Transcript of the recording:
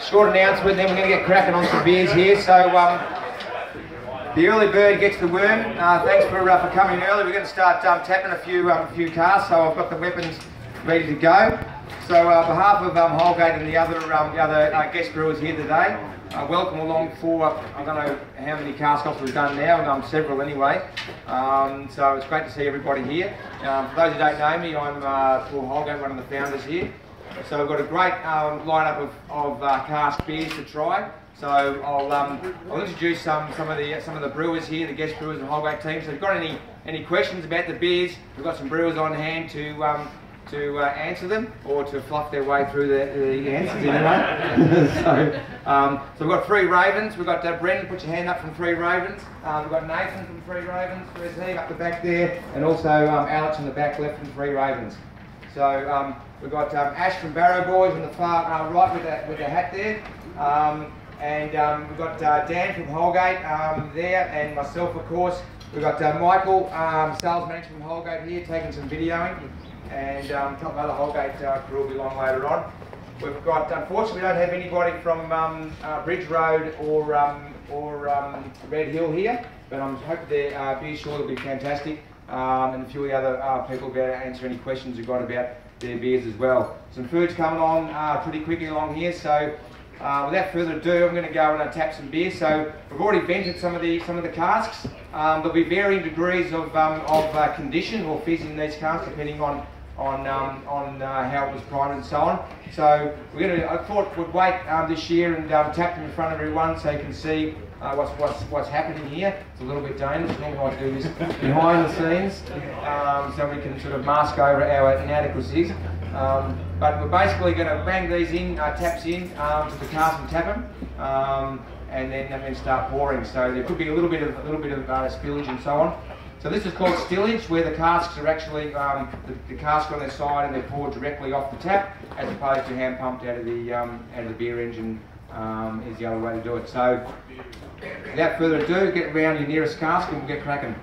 Short announcement, then we're going to get cracking on some beers here. So um, the early bird gets the worm. Uh, thanks for, uh, for coming early. We're going to start um, tapping a few um, a few cars. So I've got the weapons ready to go. So uh, on behalf of um, Holgate and the other um, the other uh, guest brewers here today, uh, welcome along for, I don't know how many cask offs we've done now, and um, several anyway. Um, so it's great to see everybody here. Um, for those who don't know me, I'm uh, Paul Holgate, one of the founders here. So we've got a great um, lineup of, of uh, cask beers to try. So I'll, um, I'll introduce some, some of the some of the brewers here, the guest brewers and Holgate team. So if you've got any any questions about the beers, we've got some brewers on hand to um, to uh, answer them or to fluff their way through the, the answers anyway. so, um, so we've got Three Ravens. We've got uh, Brendan, put your hand up from Three Ravens. Um, we've got Nathan from Three Ravens. Where's he? Up the back there. And also um, Alex in the back left from Three Ravens. So um, we've got um, Ash from Barrow Boys on the far uh, right with the, with the hat there. Um, and um, we've got uh, Dan from Holgate um, there, and myself, of course. We've got uh, Michael, um, sales manager from Holgate here, taking some videoing, and a couple of other Holgate uh, crew will be along later on. We've got, unfortunately, we don't have anybody from uh, Bridge Road or or Red Hill here, but I'm hoping their uh, beer short will be fantastic, um, and a few of the other uh, people be able to answer any questions you've got about their beers as well. Some food's coming on uh, pretty quickly along here, so uh, without further ado, I'm going to go and tap some beer. So we've already vented some of the some of the casks. Um, there'll be varying degrees of um, of uh, condition or fizz in these casks depending on on um, on uh, how it was primed and so on. So we're going to. I thought we'd wait um, this year and um, tap them in front of everyone so you can see uh, what's what's what's happening here. It's a little bit dangerous. Normally I do this behind the scenes um, so we can sort of mask over our inadequacies. Um, but we're basically going to bang these in, uh, taps in um, to the cask and tap them, and then and then start pouring. So there could be a little bit of a little bit of uh, spillage and so on. So this is called stillage, where the casks are actually um, the, the cask on their side and they're poured directly off the tap, as opposed to hand pumped out of the um, out of the beer engine. Um, is the other way to do it. So without further ado, get around your nearest cask and we'll get cracking.